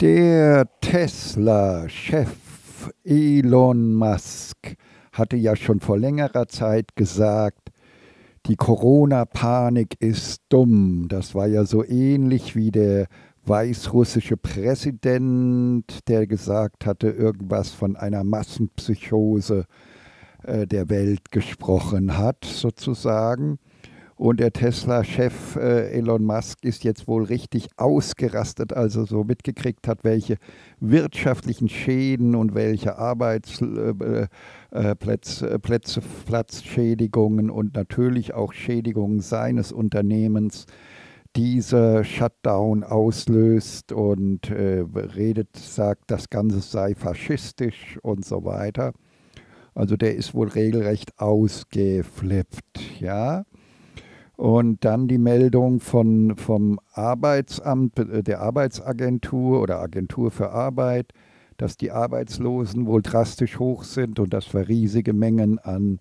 Der Tesla-Chef Elon Musk hatte ja schon vor längerer Zeit gesagt, die Corona-Panik ist dumm. Das war ja so ähnlich wie der weißrussische Präsident, der gesagt hatte, irgendwas von einer Massenpsychose äh, der Welt gesprochen hat, sozusagen. Und der Tesla-Chef äh, Elon Musk ist jetzt wohl richtig ausgerastet, also so mitgekriegt hat, welche wirtschaftlichen Schäden und welche Arbeitsplätze, äh, äh, Plätze, Platzschädigungen und natürlich auch Schädigungen seines Unternehmens dieser Shutdown auslöst und äh, redet, sagt, das Ganze sei faschistisch und so weiter. Also der ist wohl regelrecht ausgeflippt, ja. Und dann die Meldung von, vom Arbeitsamt, äh, der Arbeitsagentur oder Agentur für Arbeit, dass die Arbeitslosen wohl drastisch hoch sind und dass wir riesige Mengen an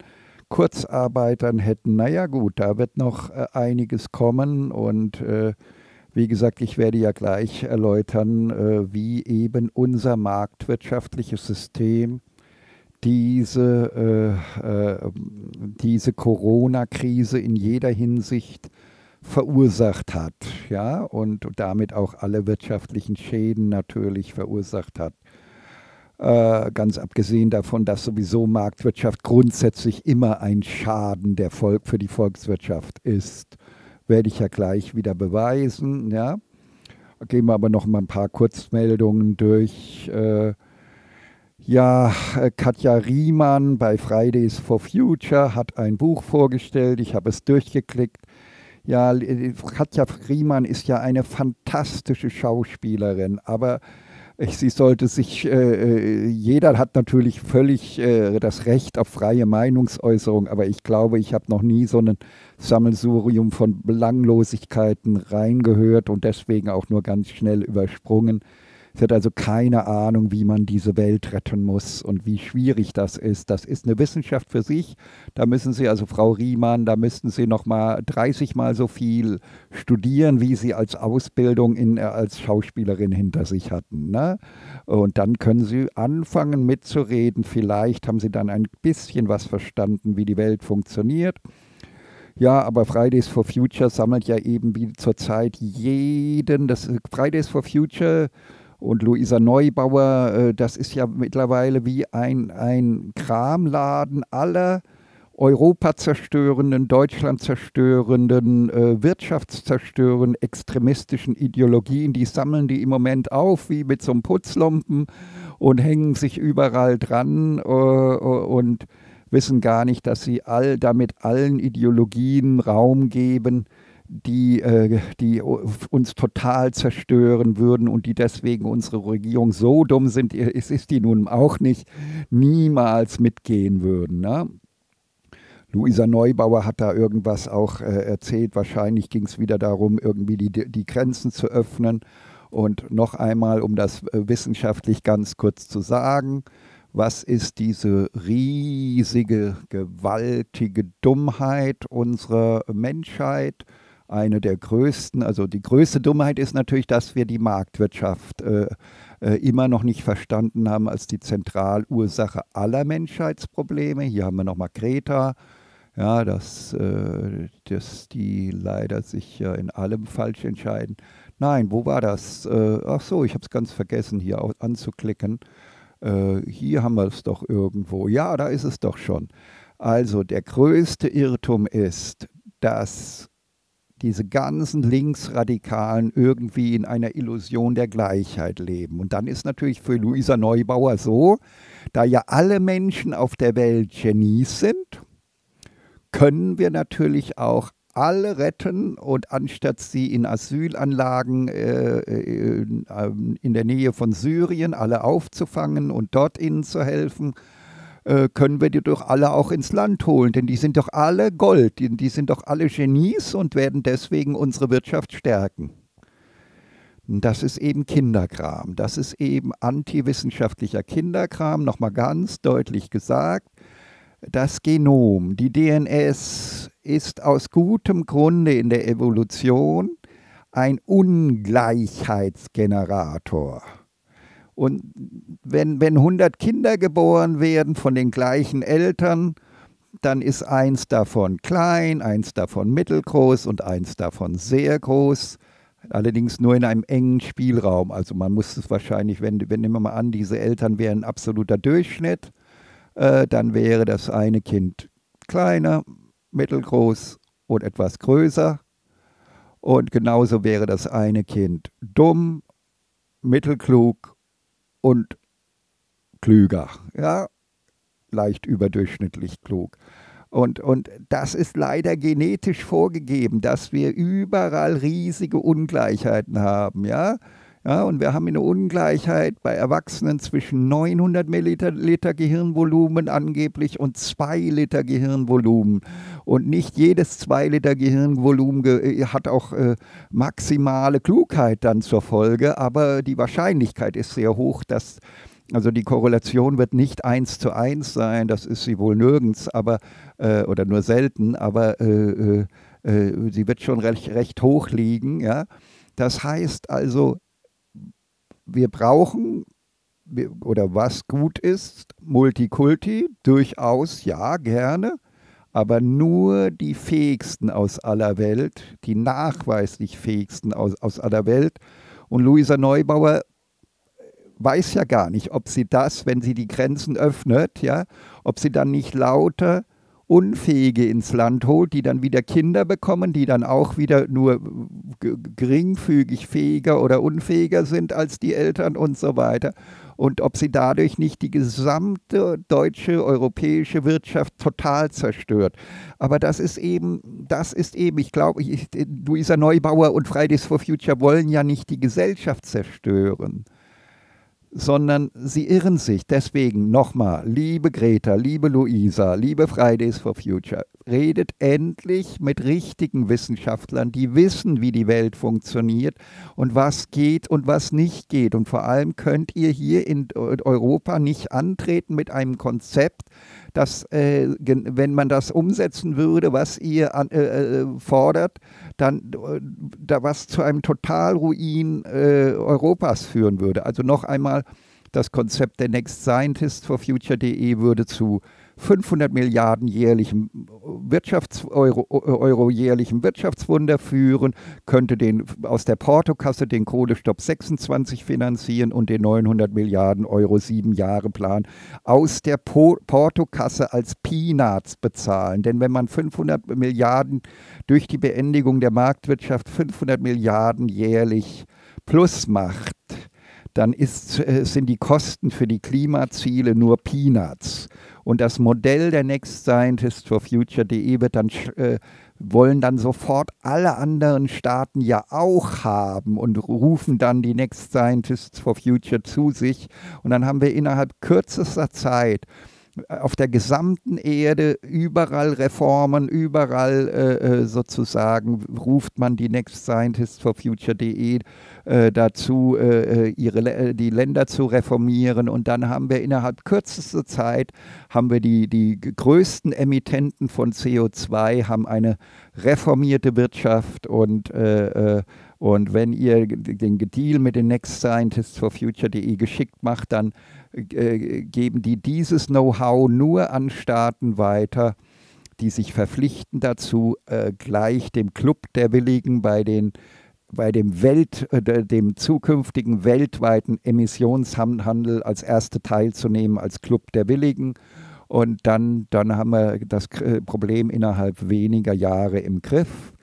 Kurzarbeitern hätten. Naja gut, da wird noch äh, einiges kommen und äh, wie gesagt, ich werde ja gleich erläutern, äh, wie eben unser marktwirtschaftliches System diese, äh, äh, diese Corona-Krise in jeder Hinsicht verursacht hat, ja, und damit auch alle wirtschaftlichen Schäden natürlich verursacht hat. Äh, ganz abgesehen davon, dass sowieso Marktwirtschaft grundsätzlich immer ein Schaden der Volk für die Volkswirtschaft ist, werde ich ja gleich wieder beweisen, ja. Gehen wir aber noch mal ein paar Kurzmeldungen durch. Äh, ja, äh, Katja Riemann bei Fridays for Future hat ein Buch vorgestellt. Ich habe es durchgeklickt. Ja, äh, Katja Riemann ist ja eine fantastische Schauspielerin, aber sie sollte sich, äh, jeder hat natürlich völlig äh, das Recht auf freie Meinungsäußerung, aber ich glaube, ich habe noch nie so ein Sammelsurium von Belanglosigkeiten reingehört und deswegen auch nur ganz schnell übersprungen. Sie hat also keine Ahnung, wie man diese Welt retten muss und wie schwierig das ist. Das ist eine Wissenschaft für sich. Da müssen Sie, also Frau Riemann, da müssten Sie noch mal 30 Mal so viel studieren, wie Sie als Ausbildung in, äh, als Schauspielerin hinter sich hatten. Ne? Und dann können Sie anfangen mitzureden. Vielleicht haben Sie dann ein bisschen was verstanden, wie die Welt funktioniert. Ja, aber Fridays for Future sammelt ja eben wie zurzeit jeden. Das Fridays for Future und Luisa Neubauer, äh, das ist ja mittlerweile wie ein, ein Kramladen aller Europa zerstörenden, Deutschland zerstörenden, äh, wirtschaftszerstörenden, extremistischen Ideologien, die sammeln die im Moment auf wie mit so einem Putzlumpen und hängen sich überall dran äh, und wissen gar nicht, dass sie all damit allen Ideologien Raum geben, die, äh, die uns total zerstören würden und die deswegen unsere Regierung so dumm sind, es ist die nun auch nicht, niemals mitgehen würden. Ne? Luisa Neubauer hat da irgendwas auch äh, erzählt. Wahrscheinlich ging es wieder darum, irgendwie die, die Grenzen zu öffnen. Und noch einmal, um das äh, wissenschaftlich ganz kurz zu sagen, was ist diese riesige, gewaltige Dummheit unserer Menschheit? Eine der größten, also die größte Dummheit ist natürlich, dass wir die Marktwirtschaft äh, äh, immer noch nicht verstanden haben als die Zentralursache aller Menschheitsprobleme. Hier haben wir nochmal Greta, ja, dass, äh, dass die leider sich ja in allem falsch entscheiden. Nein, wo war das? Äh, ach so, ich habe es ganz vergessen, hier anzuklicken. Äh, hier haben wir es doch irgendwo. Ja, da ist es doch schon. Also der größte Irrtum ist, dass diese ganzen Linksradikalen irgendwie in einer Illusion der Gleichheit leben. Und dann ist natürlich für Luisa Neubauer so, da ja alle Menschen auf der Welt Genies sind, können wir natürlich auch alle retten und anstatt sie in Asylanlagen äh, in, äh, in der Nähe von Syrien alle aufzufangen und dort ihnen zu helfen, äh, können wir die doch alle auch ins Land holen, denn die sind doch alle Gold, die, die sind doch alle Genies und werden deswegen unsere Wirtschaft stärken. Das ist eben Kinderkram. Das ist eben antiwissenschaftlicher Kinderkram, nochmal ganz deutlich gesagt. Das Genom, die DNS, ist aus gutem Grunde in der Evolution ein Ungleichheitsgenerator. Und wenn, wenn 100 Kinder geboren werden von den gleichen Eltern, dann ist eins davon klein, eins davon mittelgroß und eins davon sehr groß. Allerdings nur in einem engen Spielraum. Also man muss es wahrscheinlich, wenn, wenn nehmen wir mal an, diese Eltern wären absoluter Durchschnitt, äh, dann wäre das eine Kind kleiner, mittelgroß und etwas größer. Und genauso wäre das eine Kind dumm, mittelklug und klüger. Ja, leicht überdurchschnittlich klug. Und, und das ist leider genetisch vorgegeben, dass wir überall riesige Ungleichheiten haben. Ja? Ja, und wir haben eine Ungleichheit bei Erwachsenen zwischen 900 Milliliter Gehirnvolumen angeblich und 2 Liter Gehirnvolumen. Und nicht jedes 2 Liter Gehirnvolumen ge hat auch äh, maximale Klugheit dann zur Folge, aber die Wahrscheinlichkeit ist sehr hoch, dass also die Korrelation wird nicht eins zu eins sein, das ist sie wohl nirgends, aber äh, oder nur selten, aber äh, äh, äh sie wird schon recht, recht hoch liegen. Ja? Das heißt also, wir brauchen oder was gut ist, Multikulti, durchaus ja, gerne, aber nur die fähigsten aus aller Welt, die nachweislich fähigsten aus, aus aller Welt. Und Luisa Neubauer weiß ja gar nicht, ob sie das, wenn sie die Grenzen öffnet, ja, ob sie dann nicht lauter Unfähige ins Land holt, die dann wieder Kinder bekommen, die dann auch wieder nur geringfügig fähiger oder unfähiger sind als die Eltern und so weiter. Und ob sie dadurch nicht die gesamte deutsche, europäische Wirtschaft total zerstört. Aber das ist eben, das ist eben, ich glaube, Luisa Neubauer und Fridays for Future wollen ja nicht die Gesellschaft zerstören sondern sie irren sich. Deswegen nochmal, liebe Greta, liebe Luisa, liebe Fridays for Future, redet endlich mit richtigen Wissenschaftlern, die wissen, wie die Welt funktioniert und was geht und was nicht geht. Und vor allem könnt ihr hier in Europa nicht antreten mit einem Konzept, dass, äh, wenn man das umsetzen würde, was ihr an, äh, äh fordert, dann äh, da was zu einem Totalruin äh, Europas führen würde. Also noch einmal, das Konzept der Next Scientist for Future.de würde zu 500 Milliarden jährlichen Wirtschafts Euro, Euro jährlichen Wirtschaftswunder führen, könnte den, aus der Portokasse den Kohlestopp 26 finanzieren und den 900 Milliarden Euro sieben Jahre Plan aus der po Portokasse als Peanuts bezahlen. Denn wenn man 500 Milliarden durch die Beendigung der Marktwirtschaft 500 Milliarden jährlich plus macht, dann ist, äh, sind die Kosten für die Klimaziele nur Peanuts. Und das Modell der Next Scientist for Future.de wird dann äh, wollen dann sofort alle anderen Staaten ja auch haben und rufen dann die Next Scientists for Future zu sich. Und dann haben wir innerhalb kürzester Zeit auf der gesamten Erde überall Reformen, überall äh, äh sozusagen ruft man die Next Scientists for Future.de äh, dazu, äh, äh ihre, äh, die Länder zu reformieren. Und dann haben wir innerhalb kürzester Zeit haben wir die, die größten Emittenten von CO2, haben eine reformierte Wirtschaft und und wenn ihr den Deal mit den Next Scientists for Future.de geschickt macht, dann äh, geben die dieses Know-how nur an Staaten weiter, die sich verpflichten dazu, äh, gleich dem Club der Willigen bei den bei dem, Welt, äh, dem zukünftigen weltweiten Emissionshandel als erste teilzunehmen als Club der Willigen. Und dann, dann haben wir das äh, Problem innerhalb weniger Jahre im Griff.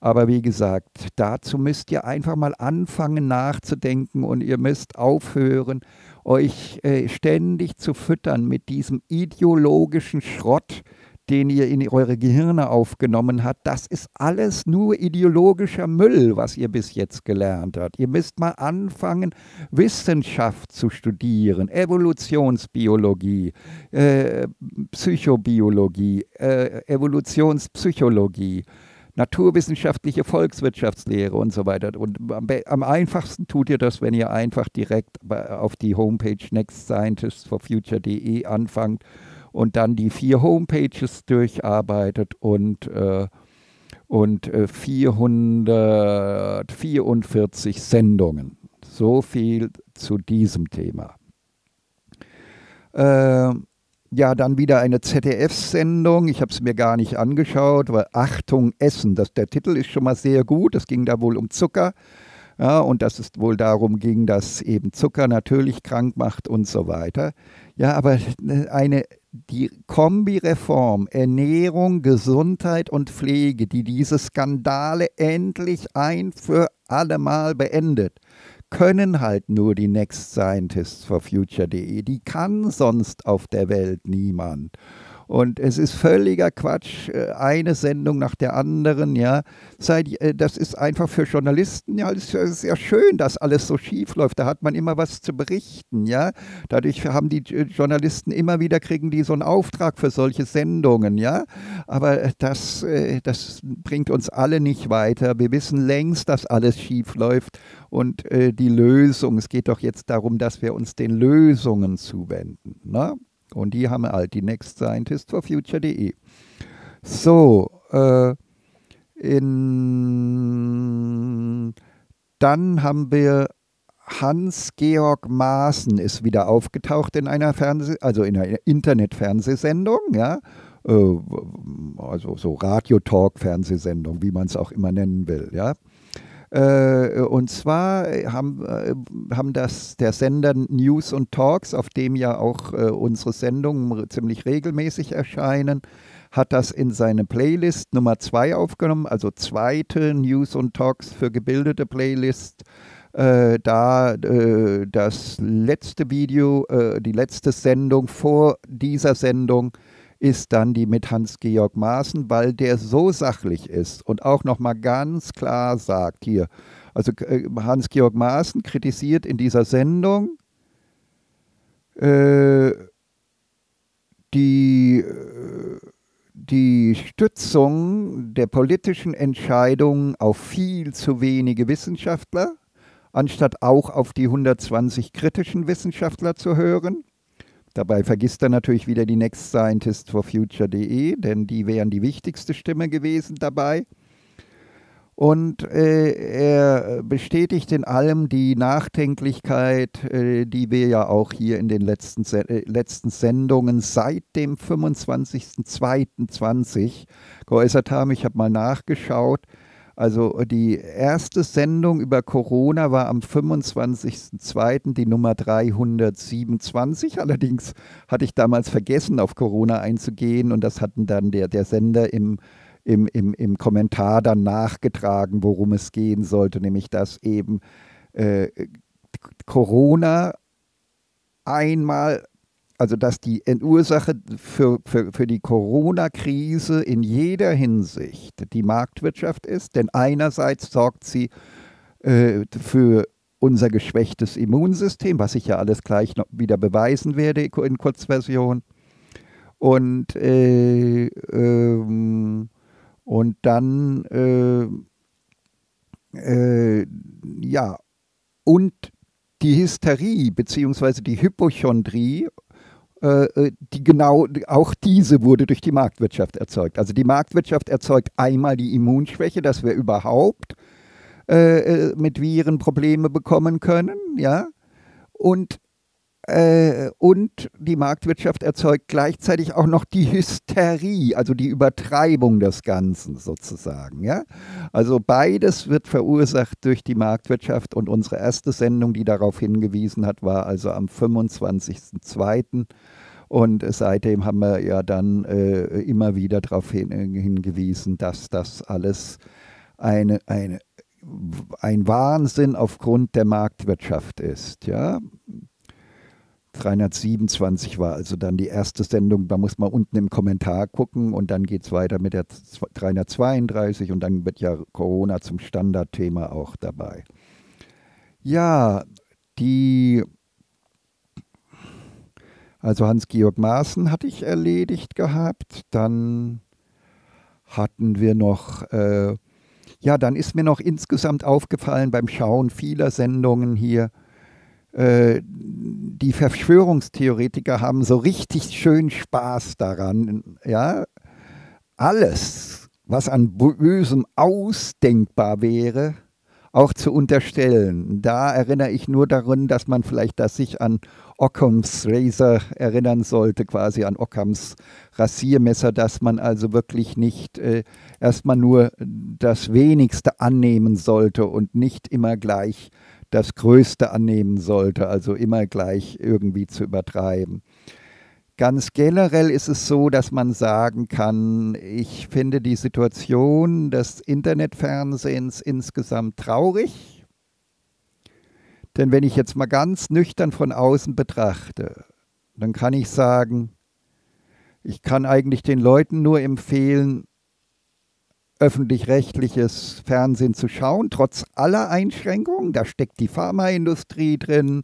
Aber wie gesagt, dazu müsst ihr einfach mal anfangen nachzudenken und ihr müsst aufhören, euch äh, ständig zu füttern mit diesem ideologischen Schrott, den ihr in eure Gehirne aufgenommen habt, das ist alles nur ideologischer Müll, was ihr bis jetzt gelernt habt. Ihr müsst mal anfangen, Wissenschaft zu studieren, Evolutionsbiologie, äh, Psychobiologie, äh, Evolutionspsychologie naturwissenschaftliche Volkswirtschaftslehre und so weiter. Und am, einfachsten tut ihr das, wenn ihr einfach direkt auf die Homepage nextscientistsforfuture.de anfangt und dann die vier Homepages durcharbeitet und, äh, und äh, 444 Sendungen. So viel zu diesem Thema. Äh, ja, dann wieder eine ZDF-Sendung. Ich habe es mir gar nicht angeschaut, weil Achtung, Essen. Das, der Titel ist schon mal sehr gut. Es ging da wohl um Zucker. Ja, und dass es wohl darum ging, dass eben Zucker natürlich krank macht und so weiter. Ja, aber eine, die Kombireform Ernährung, Gesundheit und Pflege, die diese Skandale endlich ein für alle Mal beendet, können halt nur die Next Scientists for Future.de. Die kann sonst auf der Welt niemand. Und es ist völliger Quatsch, äh, eine Sendung nach der anderen, ja. Äh, das ist einfach für Journalisten, ja, es ist ja schön, dass alles so schief läuft. Da hat man immer was zu berichten, ja. Dadurch haben die äh, Journalisten immer wieder, kriegen die so einen Auftrag für solche Sendungen, ja. Aber das, das bringt uns alle nicht weiter. Wir wissen längst, dass alles schief läuft. Und die Lösung, es geht doch jetzt darum, dass wir uns den Lösungen zuwenden. Ne? Und die haben halt die Next Scientist for Future.de. So, äh, in, dann haben wir Hans-Georg Maaßen ist wieder aufgetaucht in einer Fernseh-, also in einer Internet-Fernsehsendung, ja, äh, also so Radio-Talk-Fernsehsendung, wie man es auch immer nennen will, ja. Äh, und zwar haben, äh, haben das der Sender News und Talks, auf dem ja auch äh, unsere Sendungen ziemlich regelmäßig erscheinen, hat das in seine Playlist Nummer 2 aufgenommen, also zweite News und Talks für gebildete Playlist. Äh, da äh, das letzte Video, äh, die letzte Sendung vor dieser Sendung ist dann die mit Hans-Georg Maaßen, weil der so sachlich ist und auch nochmal ganz klar sagt hier, also äh, Hans-Georg Maaßen kritisiert in dieser Sendung äh, die, äh, die Stützung der politischen Entscheidungen auf viel zu wenige Wissenschaftler, anstatt auch auf die 120 kritischen Wissenschaftler zu hören. Dabei vergisst er natürlich wieder die Next Scientist for Future.de, denn die wären die wichtigste Stimme gewesen dabei. Und äh, er bestätigt in allem die Nachdenklichkeit, äh, die wir ja auch hier in den letzten, äh, letzten Sendungen seit dem 25.02.20 geäußert haben. Ich habe mal nachgeschaut. Also die erste Sendung über Corona war am 25.02. die Nummer 327. Allerdings hatte ich damals vergessen, auf Corona einzugehen und das hatten dann der, der Sender im, im, im, im Kommentar dann nachgetragen, worum es gehen sollte, nämlich dass eben äh, Corona einmal also dass die Ursache für, für, für die Corona-Krise in jeder Hinsicht die Marktwirtschaft ist, denn einerseits sorgt sie äh, für unser geschwächtes Immunsystem, was ich ja alles gleich noch wieder beweisen werde in Kurzversion. Und, äh, ähm, und dann, äh, äh ja, und die Hysterie bzw. die Hypochondrie die genau, auch diese wurde durch die Marktwirtschaft erzeugt. Also die Marktwirtschaft erzeugt einmal die Immunschwäche, dass wir überhaupt äh, äh mit Viren Probleme bekommen können, ja, und äh, und die Marktwirtschaft erzeugt gleichzeitig auch noch die Hysterie, also die Übertreibung des Ganzen sozusagen. Ja? Also beides wird verursacht durch die Marktwirtschaft und unsere erste Sendung, die darauf hingewiesen hat, war also am 25.02. Und seitdem haben wir ja dann äh, immer wieder darauf hin, hingewiesen, dass das alles eine, eine, ein Wahnsinn aufgrund der Marktwirtschaft ist. Ja? 327 war also dann die erste Sendung. Da muss man unten im Kommentar gucken und dann geht es weiter mit der 332 und dann wird ja Corona zum Standardthema auch dabei. Ja, die, also Hans-Georg Maaßen hatte ich erledigt gehabt. Dann hatten wir noch, äh, ja, dann ist mir noch insgesamt aufgefallen beim Schauen vieler Sendungen hier, die Verschwörungstheoretiker haben so richtig schön Spaß daran, ja, alles, was an Bösem ausdenkbar wäre, auch zu unterstellen. Da erinnere ich nur daran, dass man vielleicht dass sich an Ockhams Razor erinnern sollte, quasi an Ockhams Rasiermesser, dass man also wirklich nicht äh, erstmal nur das Wenigste annehmen sollte und nicht immer gleich das Größte annehmen sollte, also immer gleich irgendwie zu übertreiben. Ganz generell ist es so, dass man sagen kann, ich finde die Situation des Internetfernsehens insgesamt traurig. Denn wenn ich jetzt mal ganz nüchtern von außen betrachte, dann kann ich sagen, ich kann eigentlich den Leuten nur empfehlen, öffentlich-rechtliches Fernsehen zu schauen, trotz aller Einschränkungen. Da steckt die Pharmaindustrie drin,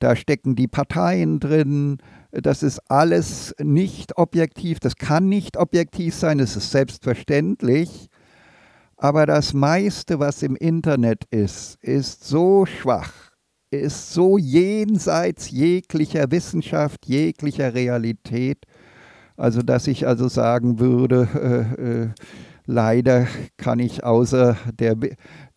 da stecken die Parteien drin, das ist alles nicht objektiv, das kann nicht objektiv sein, es ist selbstverständlich. Aber das meiste, was im Internet ist, ist so schwach, ist so jenseits jeglicher Wissenschaft, jeglicher Realität, also dass ich also sagen würde, äh, äh, leider kann ich außer der,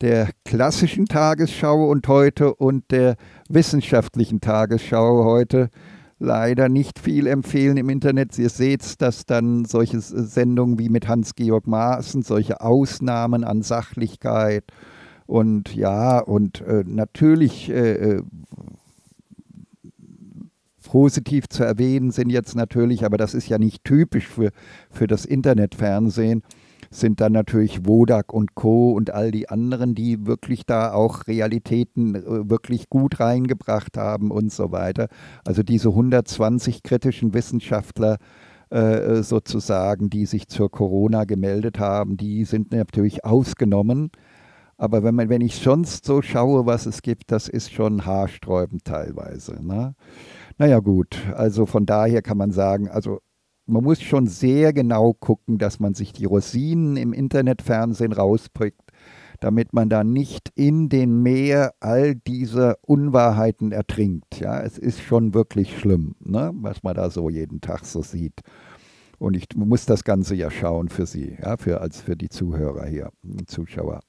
der klassischen Tagesschau und heute und der wissenschaftlichen Tagesschau heute leider nicht viel empfehlen im Internet. Ihr seht, dass dann solche Sendungen wie mit Hans-Georg Maaßen, solche Ausnahmen an Sachlichkeit und ja, und äh, natürlich äh, äh, positiv zu erwähnen sind jetzt natürlich, aber das ist ja nicht typisch für, für das Internetfernsehen sind dann natürlich Wodak und Co. und all die anderen, die wirklich da auch Realitäten äh, wirklich gut reingebracht haben und so weiter. Also diese 120 kritischen Wissenschaftler äh, sozusagen, die sich zur Corona gemeldet haben, die sind natürlich ausgenommen. Aber wenn, man, wenn ich sonst so schaue, was es gibt, das ist schon haarsträubend teilweise. Ne? Naja gut, also von daher kann man sagen, also man muss schon sehr genau gucken, dass man sich die Rosinen im Internetfernsehen rauspickt, damit man da nicht in den Meer all dieser Unwahrheiten ertrinkt. Ja, es ist schon wirklich schlimm, ne, was man da so jeden Tag so sieht. Und ich muss das Ganze ja schauen für Sie, ja, für, als für die Zuhörer hier, Zuschauer.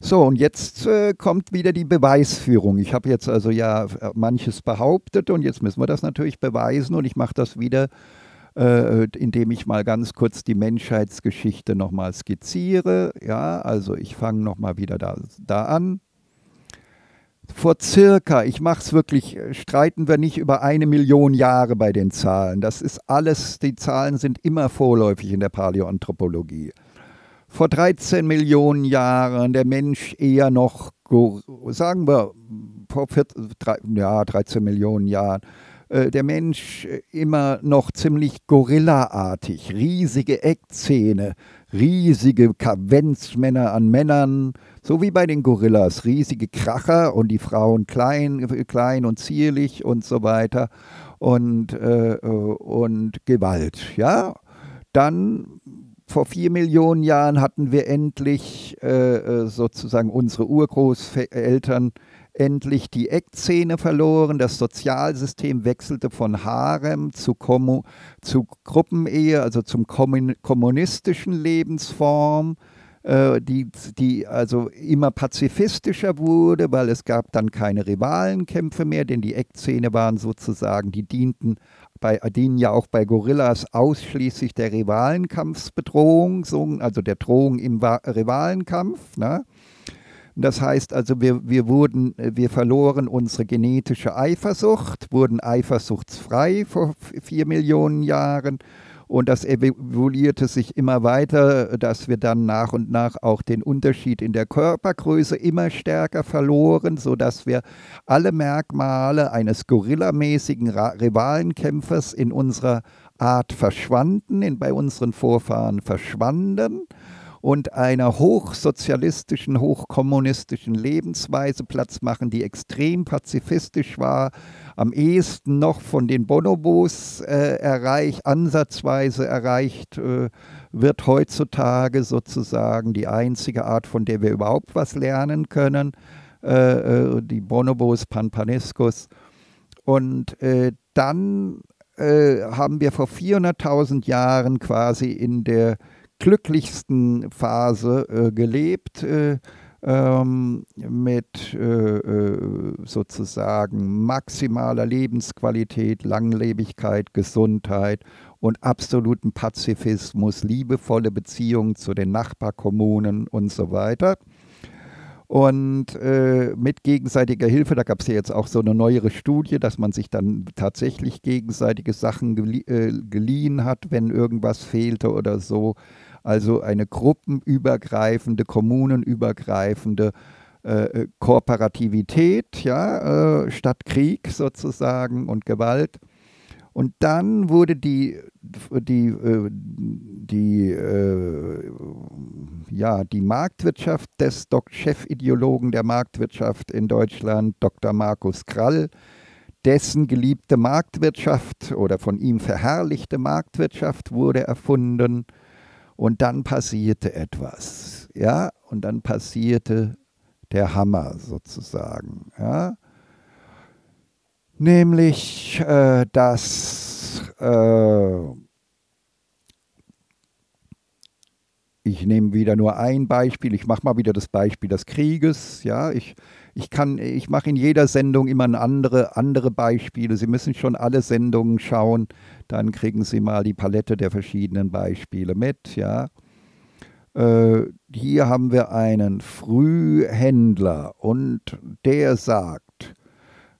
So, und jetzt äh, kommt wieder die Beweisführung. Ich habe jetzt also ja äh, manches behauptet und jetzt müssen wir das natürlich beweisen und ich mache das wieder, äh, indem ich mal ganz kurz die Menschheitsgeschichte nochmal skizziere. Ja, also ich fange nochmal wieder da, da an. Vor circa, ich mache es wirklich, äh, streiten wir nicht über eine Million Jahre bei den Zahlen. Das ist alles, die Zahlen sind immer vorläufig in der Paläoanthropologie vor 13 Millionen Jahren der Mensch eher noch, sagen wir, vor 14, ja, 13 Millionen Jahren, äh, der Mensch immer noch ziemlich gorillaartig, riesige Eckzähne, riesige Kavenzmänner an Männern, so wie bei den Gorillas, riesige Kracher und die Frauen klein, klein und zierlich und so weiter. Und, äh, äh und Gewalt, ja. Dann vor vier Millionen Jahren hatten wir endlich äh, äh, sozusagen unsere Urgroßeltern endlich die Eckzähne verloren. Das Sozialsystem wechselte von Harem zu, Kommu zu Gruppenehe, also zum kommunistischen Lebensform, äh, die, die also immer pazifistischer wurde, weil es gab dann keine Rivalenkämpfe mehr, denn die Eckzähne waren sozusagen, die dienten bei, dienen ja auch bei Gorillas ausschließlich der Rivalenkampfsbedrohung, also der Drohung im Rivalenkampf. Ne? Das heißt also, wir, wir, wurden, wir verloren unsere genetische Eifersucht, wurden eifersuchtsfrei vor vier Millionen Jahren und das evaluierte sich immer weiter, dass wir dann nach und nach auch den Unterschied in der Körpergröße immer stärker verloren, sodass wir alle Merkmale eines gorillamäßigen Rivalenkämpfers in unserer Art verschwanden, in, bei unseren Vorfahren verschwanden und einer hochsozialistischen, hochkommunistischen Lebensweise Platz machen, die extrem pazifistisch war, am ehesten noch von den Bonobos äh, erreicht, ansatzweise erreicht äh, wird heutzutage sozusagen die einzige Art, von der wir überhaupt was lernen können, äh, äh die Bonobos Pampaniscus. Und äh, dann äh, haben wir vor 400.000 Jahren quasi in der glücklichsten Phase äh, gelebt, äh, ähm, mit äh, äh, sozusagen maximaler Lebensqualität, Langlebigkeit, Gesundheit und absoluten Pazifismus, liebevolle Beziehungen zu den Nachbarkommunen und so weiter. Und äh, mit gegenseitiger Hilfe, da gab es ja jetzt auch so eine neuere Studie, dass man sich dann tatsächlich gegenseitige Sachen gelie äh, geliehen hat, wenn irgendwas fehlte oder so. Also eine gruppenübergreifende, kommunenübergreifende äh, äh Kooperativität, ja, äh, statt Krieg sozusagen und Gewalt. Und dann wurde die, die, äh, äh, ja, die Marktwirtschaft des Chefideologen der Marktwirtschaft in Deutschland, Dr. Markus Krall, dessen geliebte Marktwirtschaft oder von ihm verherrlichte Marktwirtschaft wurde erfunden. Und dann passierte etwas. Ja, und dann passierte der Hammer sozusagen. Ja nämlich äh, dass äh, ich nehme wieder nur ein Beispiel, ich mache mal wieder das Beispiel des Krieges, ja, ich, ich kann, ich mache in jeder Sendung immer andere, andere Beispiele, Sie müssen schon alle Sendungen schauen, dann kriegen Sie mal die Palette der verschiedenen Beispiele mit, ja. Äh, hier haben wir einen Frühhändler und der sagt,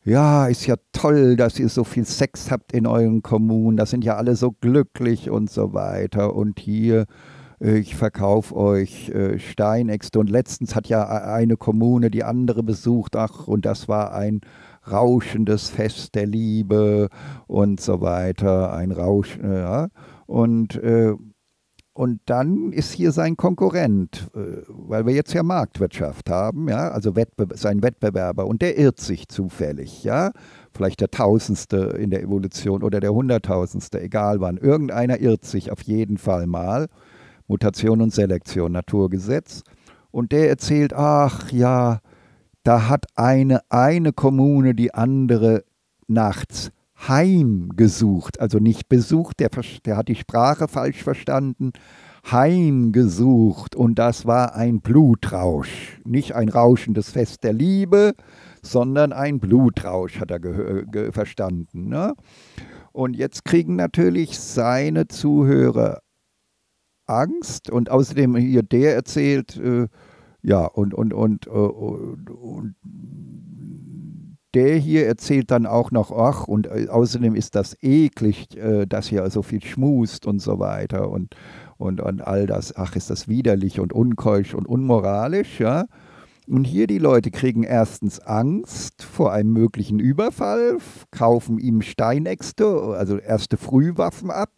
ja, ist ja toll, dass ihr so viel Sex habt in euren Kommunen, da sind ja alle so glücklich und so weiter. Und hier, ich verkaufe euch äh, Steinäxte. Und letztens hat ja eine Kommune die andere besucht, ach, und das war ein rauschendes Fest der Liebe und so weiter, ein Rausch, ja. Und äh, und dann ist hier sein Konkurrent, äh, weil wir jetzt ja Marktwirtschaft haben, ja, also Wettbe sein Wettbewerber und der irrt sich zufällig, ja, vielleicht der Tausendste in der Evolution oder der Hunderttausendste, egal wann. Irgendeiner irrt sich auf jeden Fall mal. Mutation und Selektion, Naturgesetz. Und der erzählt, ach ja, da hat eine, eine Kommune die andere nachts heimgesucht, also nicht besucht, der, der hat die Sprache falsch verstanden, heimgesucht und das war ein Blutrausch, nicht ein rauschendes Fest der Liebe, sondern ein Blutrausch hat er verstanden. Ne? Und jetzt kriegen natürlich seine Zuhörer Angst und außerdem hier der erzählt, äh, ja, und, und, und, äh, und, und der hier erzählt dann auch noch, ach, und äh, außerdem ist das eklig, äh, dass hier so viel schmust und so weiter und, und, und all das, ach, ist das widerlich und unkeusch und unmoralisch, ja. Und hier die Leute kriegen erstens Angst vor einem möglichen Überfall, kaufen ihm Steinäxte, also erste Frühwaffen ab.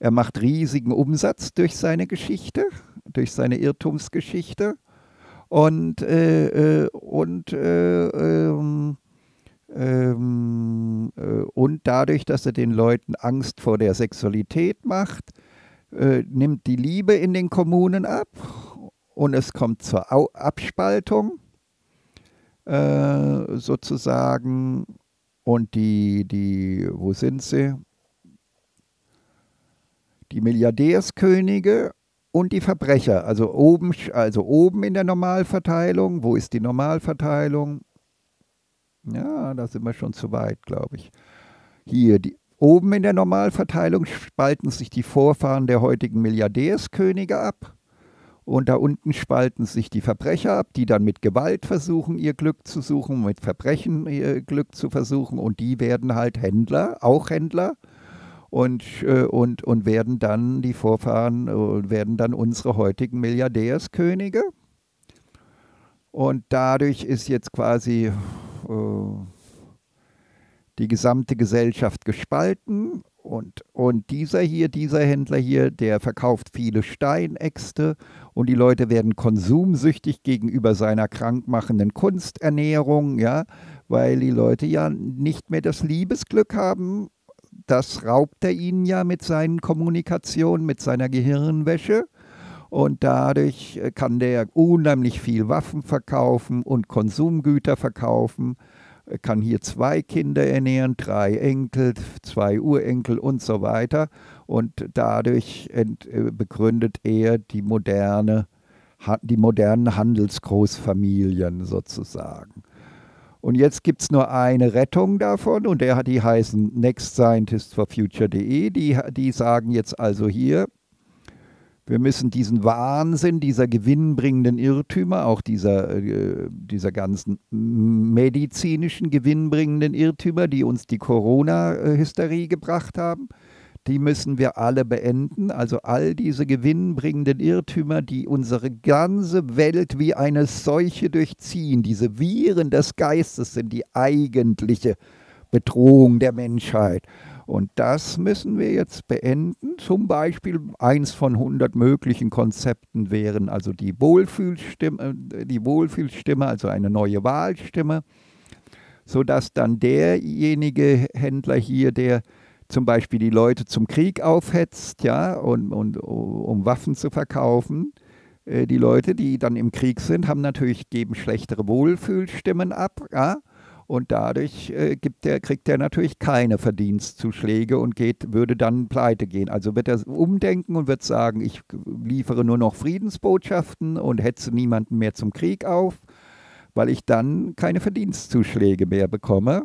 Er macht riesigen Umsatz durch seine Geschichte, durch seine Irrtumsgeschichte. Und, äh, äh und äh, ähm, ähm, äh, und dadurch, dass er den Leuten Angst vor der Sexualität macht, äh, nimmt die Liebe in den Kommunen ab und es kommt zur Au Abspaltung äh, sozusagen. Und die, die, wo sind sie? Die Milliardärskönige und die Verbrecher. Also oben, also oben in der Normalverteilung. Wo ist die Normalverteilung? Ja, da sind wir schon zu weit, glaube ich. Hier, die, oben in der Normalverteilung spalten sich die Vorfahren der heutigen Milliardärskönige ab. Und da unten spalten sich die Verbrecher ab, die dann mit Gewalt versuchen, ihr Glück zu suchen, mit Verbrechen ihr Glück zu versuchen. Und die werden halt Händler, auch Händler. Und, äh, und, und werden dann, die Vorfahren, äh, werden dann unsere heutigen Milliardärskönige. Und dadurch ist jetzt quasi äh, die gesamte Gesellschaft gespalten. Und, und dieser hier, dieser Händler hier, der verkauft viele Steinäxte und die Leute werden konsumsüchtig gegenüber seiner krankmachenden Kunsternährung, ja, weil die Leute ja nicht mehr das Liebesglück haben. Das raubt er ihnen ja mit seinen Kommunikationen, mit seiner Gehirnwäsche. Und dadurch äh, kann der unheimlich viel Waffen verkaufen und Konsumgüter verkaufen, er kann hier zwei Kinder ernähren, drei Enkel, zwei Urenkel und so weiter. Und dadurch äh, begründet er die moderne die modernen Handelsgroßfamilien sozusagen. Und jetzt gibt es nur eine Rettung davon und der die heißen nextscientistforfuture.de. Die, die sagen jetzt also hier, wir müssen diesen Wahnsinn dieser gewinnbringenden Irrtümer, auch dieser, äh, dieser ganzen medizinischen gewinnbringenden Irrtümer, die uns die Corona-Hysterie gebracht haben, die müssen wir alle beenden. Also all diese gewinnbringenden Irrtümer, die unsere ganze Welt wie eine Seuche durchziehen, diese Viren des Geistes sind die eigentliche Bedrohung der Menschheit. Und das müssen wir jetzt beenden. Zum Beispiel eins von 100 möglichen Konzepten wären also die Wohlfühlstimme, die Wohlfühlstimme also eine neue Wahlstimme, sodass dann derjenige Händler hier, der zum Beispiel die Leute zum Krieg aufhetzt, ja, und, und um Waffen zu verkaufen. Äh, die Leute, die dann im Krieg sind, haben natürlich, geben schlechtere Wohlfühlstimmen ab, ja, und dadurch äh, gibt der, kriegt er natürlich keine Verdienstzuschläge und geht, würde dann pleite gehen. Also wird er umdenken und wird sagen, ich liefere nur noch Friedensbotschaften und hetze niemanden mehr zum Krieg auf, weil ich dann keine Verdienstzuschläge mehr bekomme.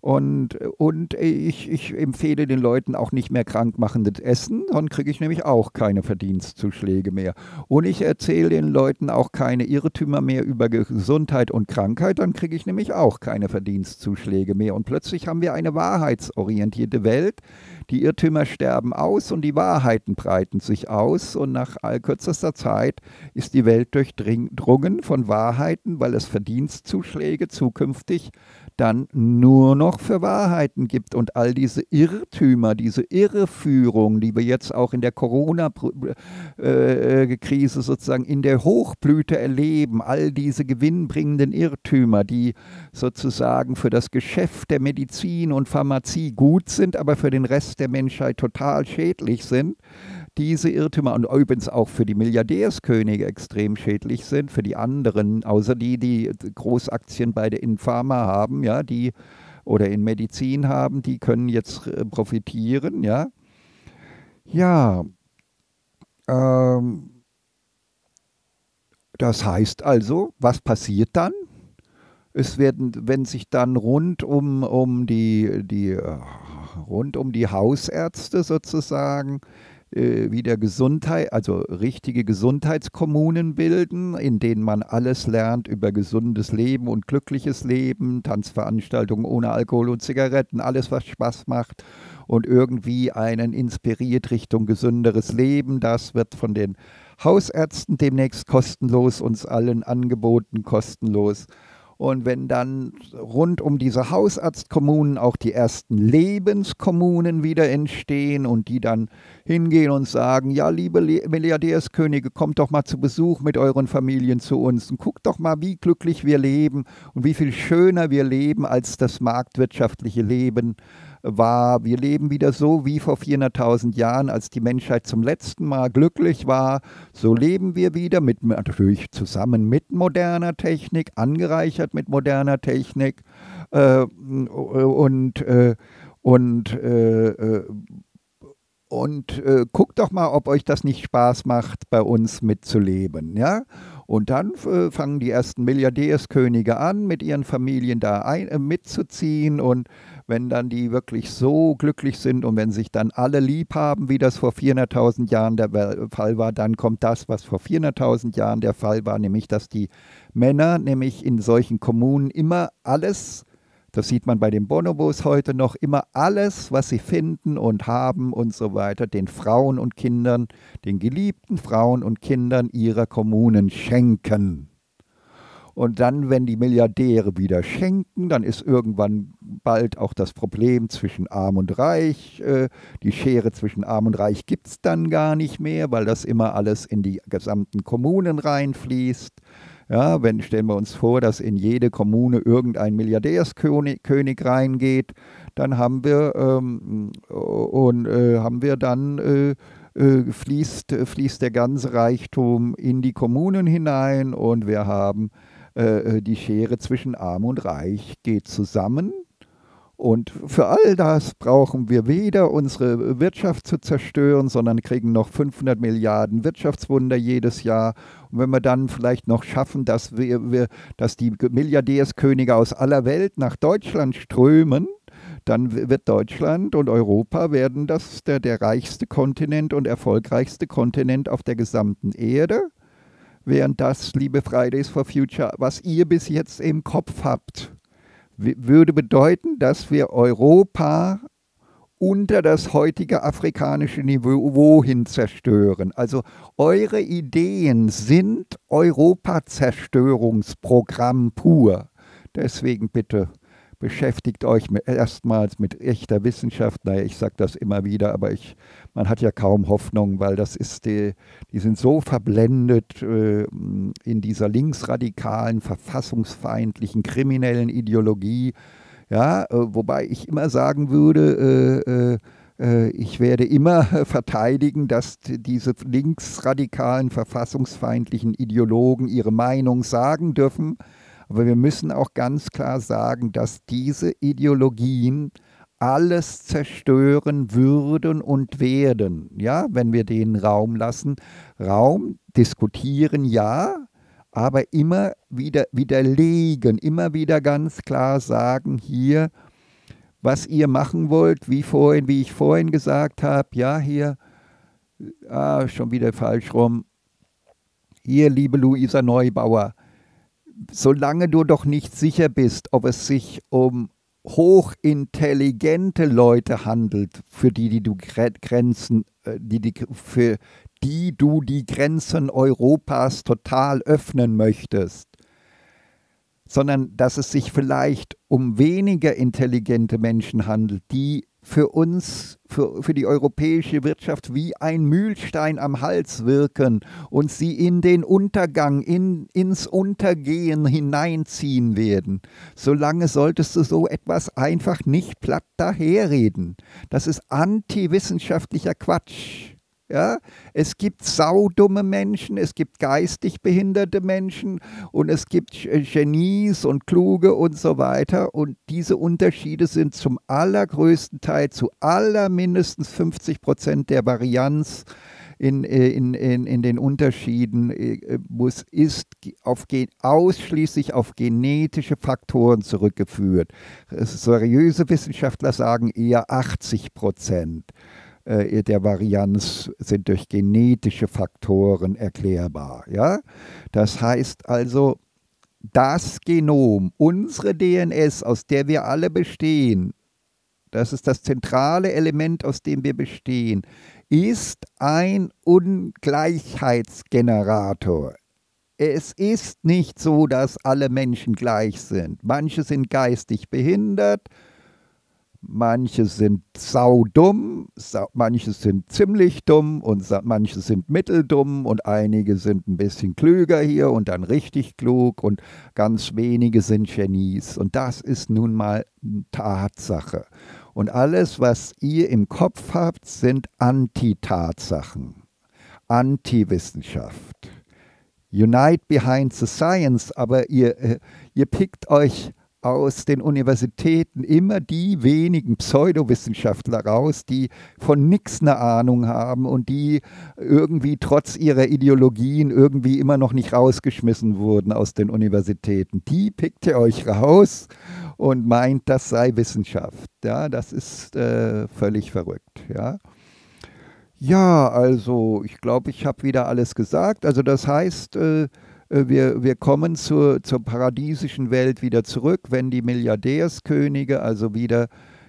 Und, und ich, ich empfehle den Leuten auch nicht mehr krankmachendes Essen, dann kriege ich nämlich auch keine Verdienstzuschläge mehr. Und ich erzähle den Leuten auch keine Irrtümer mehr über Gesundheit und Krankheit, dann kriege ich nämlich auch keine Verdienstzuschläge mehr. Und plötzlich haben wir eine wahrheitsorientierte Welt. Die Irrtümer sterben aus und die Wahrheiten breiten sich aus. Und nach kürzester Zeit ist die Welt durchdrungen von Wahrheiten, weil es Verdienstzuschläge zukünftig dann nur noch für Wahrheiten gibt und all diese Irrtümer, diese Irreführung, die wir jetzt auch in der Corona-Krise sozusagen in der Hochblüte erleben, all diese gewinnbringenden Irrtümer, die sozusagen für das Geschäft der Medizin und Pharmazie gut sind, aber für den Rest der Menschheit total schädlich sind, diese Irrtümer und übrigens auch für die Milliardärskönige extrem schädlich sind, für die anderen, außer die, die Großaktien bei der Infama haben, ja, die oder in Medizin haben, die können jetzt äh, profitieren, ja. Ja, ähm, das heißt also, was passiert dann? Es werden, wenn sich dann rund um, um die, die äh, rund um die Hausärzte sozusagen äh, wieder Gesundheit, also richtige Gesundheitskommunen bilden, in denen man alles lernt über gesundes Leben und glückliches Leben, Tanzveranstaltungen ohne Alkohol und Zigaretten, alles, was Spaß macht und irgendwie einen inspiriert Richtung gesünderes Leben. Das wird von den Hausärzten demnächst kostenlos uns allen angeboten, kostenlos. Und wenn dann rund um diese Hausarztkommunen auch die ersten Lebenskommunen wieder entstehen und die dann hingehen und sagen, ja, liebe Milliardärskönige, kommt doch mal zu Besuch mit euren Familien zu uns und guckt doch mal, wie glücklich wir leben und wie viel schöner wir leben als das marktwirtschaftliche Leben war, wir leben wieder so wie vor 400.000 Jahren, als die Menschheit zum letzten Mal glücklich war. So leben wir wieder, mit, natürlich zusammen mit moderner Technik, angereichert mit moderner Technik. Äh, und äh, und äh, äh und äh, guckt doch mal, ob euch das nicht Spaß macht, bei uns mitzuleben, ja. Und dann äh, fangen die ersten Milliardärskönige an, mit ihren Familien da ein, äh, mitzuziehen. Und wenn dann die wirklich so glücklich sind und wenn sich dann alle lieb haben, wie das vor 400.000 Jahren der Fall war, dann kommt das, was vor 400.000 Jahren der Fall war, nämlich dass die Männer nämlich in solchen Kommunen immer alles, das sieht man bei den Bonobos heute noch, immer alles, was sie finden und haben und so weiter, den Frauen und Kindern, den geliebten Frauen und Kindern ihrer Kommunen schenken. Und dann, wenn die Milliardäre wieder schenken, dann ist irgendwann bald auch das Problem zwischen Arm und Reich. Äh, die Schere zwischen Arm und Reich gibt es dann gar nicht mehr, weil das immer alles in die gesamten Kommunen reinfließt. Ja, wenn stellen wir uns vor, dass in jede Kommune irgendein Milliardärskönig König reingeht, dann haben wir ähm, und äh, haben wir dann äh, äh fließt, fließt der ganze Reichtum in die Kommunen hinein und wir haben äh, äh, die Schere zwischen Arm und Reich geht zusammen. Und für all das brauchen wir weder unsere Wirtschaft zu zerstören, sondern kriegen noch 500 Milliarden Wirtschaftswunder jedes Jahr. Und wenn wir dann vielleicht noch schaffen, dass, wir, wir, dass die Milliardärskönige aus aller Welt nach Deutschland strömen, dann wird Deutschland und Europa werden das der, der reichste Kontinent und erfolgreichste Kontinent auf der gesamten Erde. Während das, liebe Fridays for Future, was ihr bis jetzt im Kopf habt, würde bedeuten, dass wir Europa unter das heutige afrikanische Niveau hin zerstören. Also eure Ideen sind Europazerstörungsprogramm pur. Deswegen bitte beschäftigt euch mit, erstmals mit echter Wissenschaft. Naja, ich sage das immer wieder, aber ich, man hat ja kaum Hoffnung, weil das ist die, die sind so verblendet äh, in dieser linksradikalen, verfassungsfeindlichen, kriminellen Ideologie. Ja, äh, wobei ich immer sagen würde, äh, äh, äh ich werde immer verteidigen, dass diese linksradikalen, verfassungsfeindlichen Ideologen ihre Meinung sagen dürfen. Aber wir müssen auch ganz klar sagen, dass diese Ideologien alles zerstören würden und werden, ja, wenn wir denen Raum lassen. Raum, diskutieren, ja, aber immer wieder widerlegen, immer wieder ganz klar sagen, hier, was ihr machen wollt, wie vorhin, wie ich vorhin gesagt habe, ja, hier, ah, schon wieder falsch rum. Hier, liebe Luisa Neubauer, solange du doch nicht sicher bist, ob es sich um hochintelligente Leute handelt, für die, die du Grenzen, äh, die, die, für die du die Grenzen Europas total öffnen möchtest, sondern dass es sich vielleicht um weniger intelligente Menschen handelt, die für uns, für, für die europäische Wirtschaft wie ein Mühlstein am Hals wirken und sie in den Untergang, in, ins Untergehen hineinziehen werden. Solange solltest du so etwas einfach nicht platt daherreden. Das ist antiwissenschaftlicher Quatsch. Ja? Es gibt saudumme Menschen, es gibt geistig behinderte Menschen und es gibt äh, Genies und Kluge und so weiter. Und diese Unterschiede sind zum allergrößten Teil, zu aller mindestens 50 Prozent der Varianz in, äh, in, in, in den Unterschieden äh, muss, ist auf, ausschließlich auf genetische Faktoren zurückgeführt. Seriöse Wissenschaftler sagen eher 80 Prozent. Äh, der Varianz sind durch genetische Faktoren erklärbar. Ja? Das heißt also, das Genom, unsere DNS, aus der wir alle bestehen, das ist das zentrale Element, aus dem wir bestehen, ist ein Ungleichheitsgenerator. Es ist nicht so, dass alle Menschen gleich sind. Manche sind geistig behindert, Manche sind saudumm, sau, manche sind ziemlich dumm und manche sind mitteldumm und einige sind ein bisschen klüger hier und dann richtig klug und ganz wenige sind Genies. Und das ist nun mal Tatsache. Und alles, was ihr im Kopf habt, sind Anti-Tatsachen, Anti-Wissenschaft. Unite behind the science, aber ihr, äh, ihr pickt euch aus den Universitäten immer die wenigen Pseudowissenschaftler raus, die von nichts eine Ahnung haben und die irgendwie trotz ihrer Ideologien irgendwie immer noch nicht rausgeschmissen wurden aus den Universitäten. Die pickt ihr euch raus und meint, das sei Wissenschaft. Ja, das ist äh, völlig verrückt. Ja. Ja, also ich glaube, ich habe wieder alles gesagt. Also das heißt, äh, wir, wir kommen zur, zur paradiesischen Welt wieder zurück, wenn die Milliardärskönige also wieder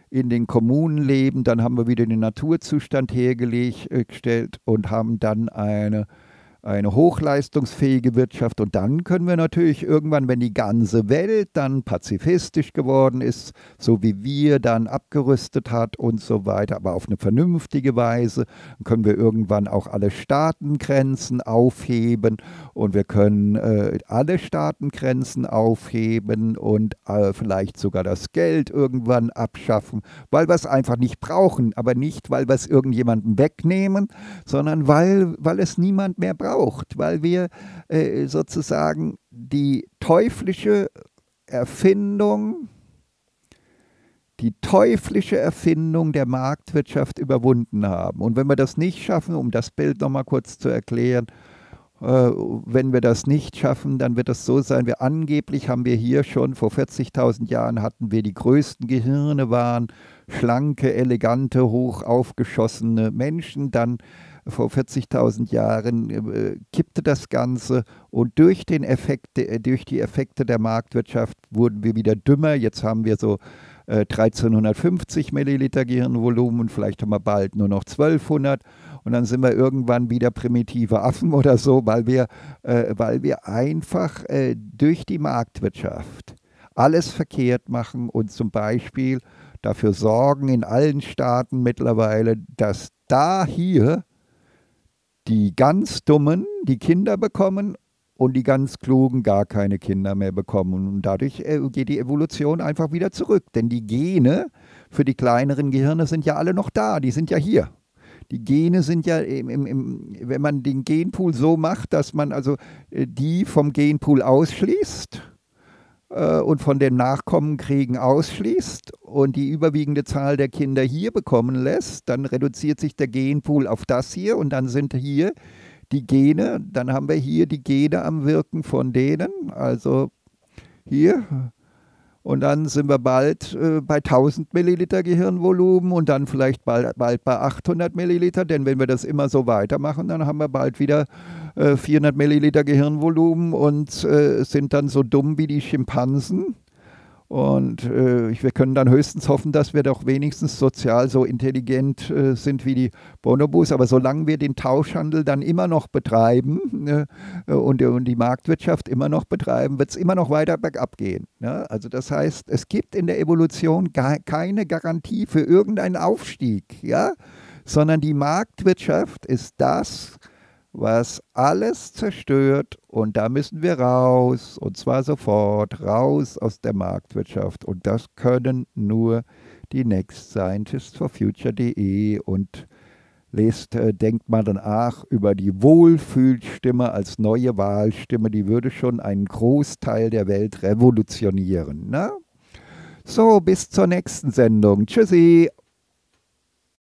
in den Kommunen leben, dann haben wir wieder den Naturzustand hergestellt und haben dann eine eine hochleistungsfähige Wirtschaft. Und dann können wir natürlich irgendwann, wenn die ganze Welt dann pazifistisch geworden ist, so wie wir dann abgerüstet hat und so weiter, aber auf eine vernünftige Weise, können wir irgendwann auch alle Staatengrenzen aufheben und wir können äh, alle Staatengrenzen aufheben und äh, vielleicht sogar das Geld irgendwann abschaffen, weil wir es einfach nicht brauchen, aber nicht, weil wir es irgendjemandem wegnehmen, sondern weil, weil es niemand mehr braucht gebraucht, weil wir äh, sozusagen die teuflische Erfindung die teuflische Erfindung der Marktwirtschaft überwunden haben. Und wenn wir das nicht schaffen, um das Bild nochmal kurz zu erklären, äh, wenn wir das nicht schaffen, dann wird es so sein, wir angeblich haben wir hier schon vor 40.000 Jahren hatten wir die größten Gehirne, waren schlanke, elegante, hoch aufgeschossene Menschen, dann vor 40.000 Jahren äh, kippte das Ganze und durch, den Effekt, äh, durch die Effekte der Marktwirtschaft wurden wir wieder dümmer. Jetzt haben wir so 1350 äh, Milliliter Gehirnvolumen vielleicht haben wir bald nur noch 1200 und dann sind wir irgendwann wieder primitive Affen oder so, weil wir, äh, weil wir einfach äh, durch die Marktwirtschaft alles verkehrt machen und zum Beispiel dafür sorgen in allen Staaten mittlerweile, dass da hier die ganz Dummen die Kinder bekommen und die ganz Klugen gar keine Kinder mehr bekommen. Und dadurch äh, geht die Evolution einfach wieder zurück. Denn die Gene für die kleineren Gehirne sind ja alle noch da, die sind ja hier. Die Gene sind ja, im, im, im, wenn man den Genpool so macht, dass man also äh, die vom Genpool ausschließt und von den Nachkommenkriegen ausschließt und die überwiegende Zahl der Kinder hier bekommen lässt, dann reduziert sich der Genpool auf das hier und dann sind hier die Gene, dann haben wir hier die Gene am Wirken von denen, also hier. Und dann sind wir bald äh, bei 1000 Milliliter Gehirnvolumen und dann vielleicht bald, bald bei 800 Milliliter, denn wenn wir das immer so weitermachen, dann haben wir bald wieder äh, 400 Milliliter Gehirnvolumen und äh, sind dann so dumm wie die Schimpansen. Und äh, wir können dann höchstens hoffen, dass wir doch wenigstens sozial so intelligent äh, sind wie die Bonobos. Aber solange wir den Tauschhandel dann immer noch betreiben äh, und, und, die Marktwirtschaft immer noch betreiben, wird es immer noch weiter bergab gehen. Ja? Also das heißt, es gibt in der Evolution gar keine Garantie für irgendeinen Aufstieg, ja? sondern die Marktwirtschaft ist das, was alles zerstört und da müssen wir raus und zwar sofort raus aus der Marktwirtschaft und das können nur die Next Scientists for Future.de und lest, äh, denkt mal dann ach über die Wohlfühlstimme als neue Wahlstimme, die würde schon einen Großteil der Welt revolutionieren. Ne? So, bis zur nächsten Sendung. Tschüssi.